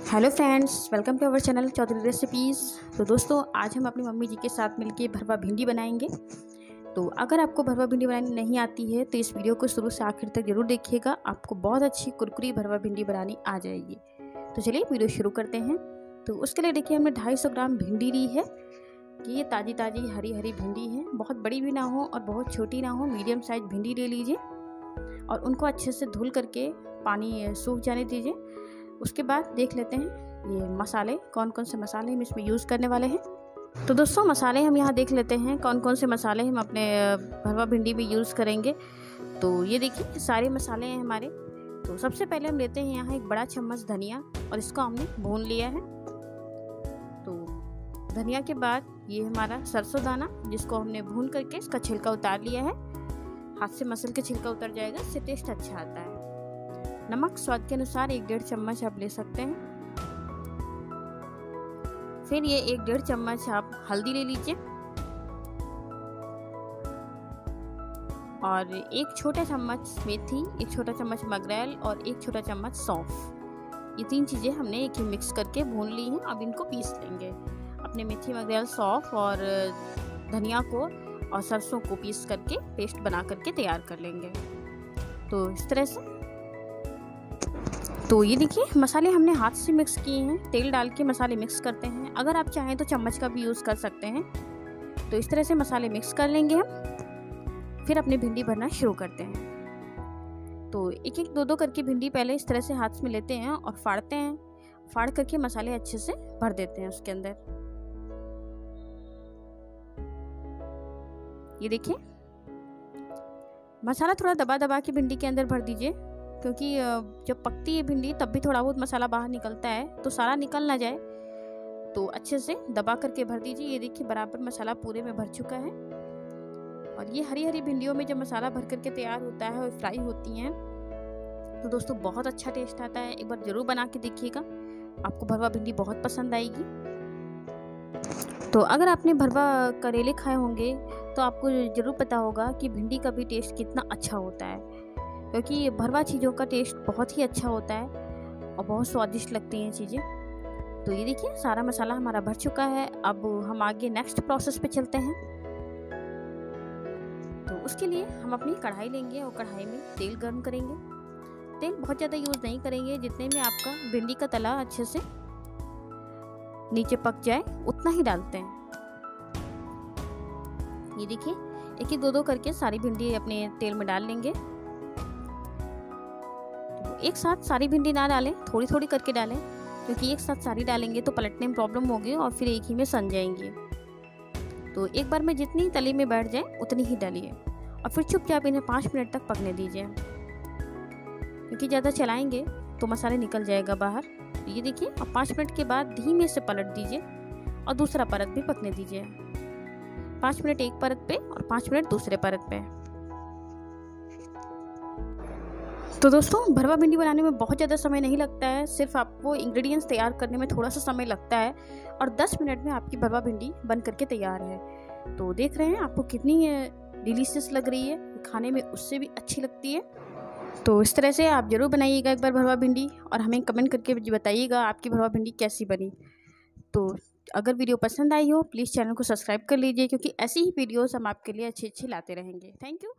Hello friends welcome to our channel Chaudhary recipes तो दोस्तों, आज हम अपनी मम्मी जी के साथ मिलके भरवा भिंडी बनाएँगे। तो अगर आपको भरवा भिंडी बनानी नहीं आती है तो इस वीडियो को शुरू से आखिर तक ज़रूर देखिएगा। आपको बहुत अच्छी कुरकुरी भरवा भिंडी बनानी आ जाएगी। तो चलिए वीडियो शुरू करते हैं। तो उसके लिए देखिए, हमने ढाई ग्राम भिंडी ली है। कि ये ताज़ी ताज़ी हरी हरी भिंडी है। बहुत बड़ी भी ना हो और बहुत छोटी ना हो मीडियम साइज़ भिंडी ले लीजिए। और उनको अच्छे से धुल करके पानी सूख जाने दीजिए। उसके बाद देख लेते हैं, ये मसाले कौन कौन से मसाले हम इसमें यूज़ करने वाले हैं। तो दोस्तों, मसाले हम यहाँ देख लेते हैं कौन कौन से मसाले हम अपने भरवा भिंडी में यूज़ करेंगे। तो ये देखिए सारे मसाले हैं हमारे। तो सबसे पहले हम लेते हैं यहाँ एक बड़ा चम्मच धनिया और इसको हमने भून लिया है। तो धनिया के बाद ये हमारा सरसों दाना, जिसको हमने भून करके इसका छिलका उतार लिया है। हाथ से मसल के छिलका उतर जाएगा, इससे टेस्ट अच्छा आता है। नमक स्वाद के अनुसार एक डेढ़ चम्मच आप ले सकते हैं। फिर ये एक डेढ़ चम्मच आप हल्दी ले लीजिए। और एक छोटा चम्मच मेथी, एक छोटा चम्मच मगरैल और एक छोटा चम्मच सौंफ। ये तीन चीज़ें हमने एक ही मिक्स करके भून ली हैं, अब इनको पीस लेंगे। अपने मेथी, मगरैल, सौंफ और धनिया को और सरसों को पीस करके पेस्ट बना करके तैयार कर लेंगे। तो इस तरह से तो ये देखिए, मसाले हमने हाथ से मिक्स किए हैं। तेल डाल के मसाले मिक्स करते हैं। अगर आप चाहें तो चम्मच का भी यूज़ कर सकते हैं। तो इस तरह से मसाले मिक्स कर लेंगे हम। फिर अपनी भिंडी भरना शुरू करते हैं। तो एक एक दो दो करके भिंडी पहले इस तरह से हाथ में लेते हैं और फाड़ते हैं। फाड़ करके मसाले अच्छे से भर देते हैं उसके अंदर। ये देखिए, मसाला थोड़ा दबा दबा के भिंडी के अंदर भर दीजिए। क्योंकि जब पकती है भिंडी, तब भी थोड़ा बहुत मसाला बाहर निकलता है तो सारा निकल ना जाए। तो अच्छे से दबा करके भर दीजिए। ये देखिए बराबर मसाला पूरे में भर चुका है। और ये हरी हरी भिंडियों में जब मसाला भर करके तैयार होता है और फ्राई होती हैं तो दोस्तों बहुत अच्छा टेस्ट आता है। एक बार ज़रूर बना के देखिएगा। आपको भरवा भिंडी बहुत पसंद आएगी। तो अगर आपने भरवा करेले खाए होंगे तो आपको ज़रूर पता होगा कि भिंडी का भी टेस्ट कितना अच्छा होता है। क्योंकि भरवा चीज़ों का टेस्ट बहुत ही अच्छा होता है और बहुत स्वादिष्ट लगती हैं चीज़ें। तो ये देखिए, सारा मसाला हमारा भर चुका है। अब हम आगे नेक्स्ट प्रोसेस पे चलते हैं। तो उसके लिए हम अपनी कढ़ाई लेंगे और कढ़ाई में तेल गर्म करेंगे। तेल बहुत ज़्यादा यूज़ नहीं करेंगे, जितने में आपका भिंडी का तला अच्छे से नीचे पक जाए, उतना ही डालते हैं। ये देखिए, एक एक दो दो करके सारी भिंडी अपने तेल में डाल लेंगे। एक साथ सारी भिंडी ना डालें थोड़ी थोड़ी करके डालें, क्योंकि एक साथ सारी डालेंगे तो पलटने में प्रॉब्लम होगी और फिर एक ही में सन जाएँगी। तो एक बार में जितनी तली में बैठ जाए, उतनी ही डालिए। और फिर चुपचाप इन्हें पाँच मिनट तक पकने दीजिए। क्योंकि ज़्यादा चलाएँगे तो मसाले निकल जाएगा बाहर। ये देखिए और पाँच मिनट के बाद धीमे से पलट दीजिए और दूसरा परत भी पकने दीजिए। पाँच मिनट एक परत पे और पाँच मिनट दूसरे परत पे। तो दोस्तों, भरवा भिंडी बनाने में बहुत ज़्यादा समय नहीं लगता है। सिर्फ़ आपको इंग्रेडिएंट्स तैयार करने में थोड़ा सा समय लगता है और 10 मिनट में आपकी भरवा भिंडी बन करके तैयार है। तो देख रहे हैं, आपको कितनी डिलीशियस लग रही है। खाने में उससे भी अच्छी लगती है। तो इस तरह से आप ज़रूर बनाइएगा एक बार भरवा भिंडी और हमें कमेंट करके बताइएगा आपकी भरवा भिंडी कैसी बनी। तो अगर वीडियो पसंद आई हो प्लीज़ चैनल को सब्सक्राइब कर लीजिए, क्योंकि ऐसी ही वीडियोज़ हम आपके लिए अच्छी अच्छी लाते रहेंगे। Thank you